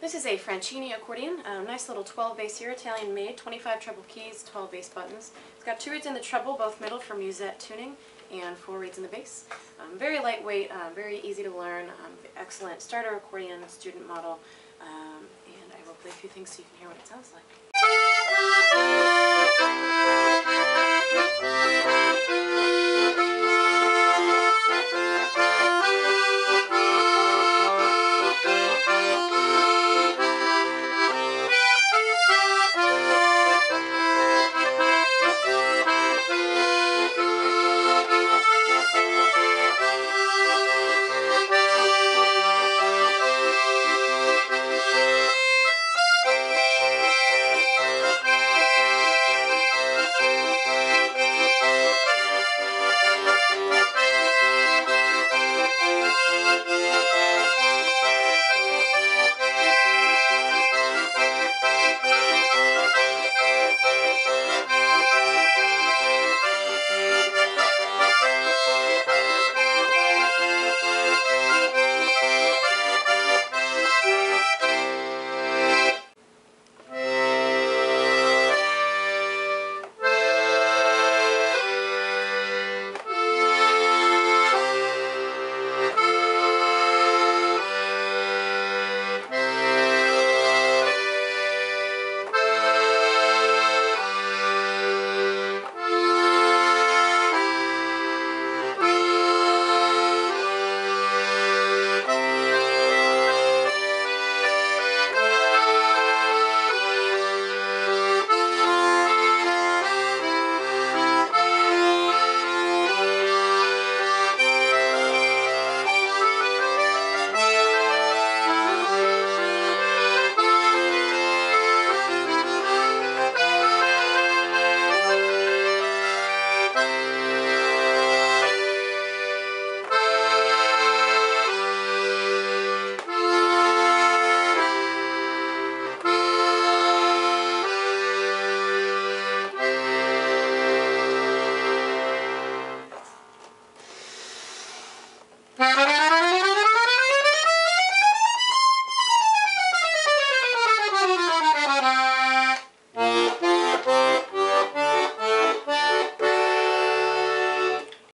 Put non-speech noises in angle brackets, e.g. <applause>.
This is a Francini accordion, a nice little 12 bass here, Italian made, 25 treble keys, 12 bass buttons. It's got two reeds in the treble, both middle for musette tuning, and four reeds in the bass. Um, very lightweight, uh, very easy to learn, um, excellent starter accordion, student model, um, and I will play a few things so you can hear what it sounds like. Bye. <laughs>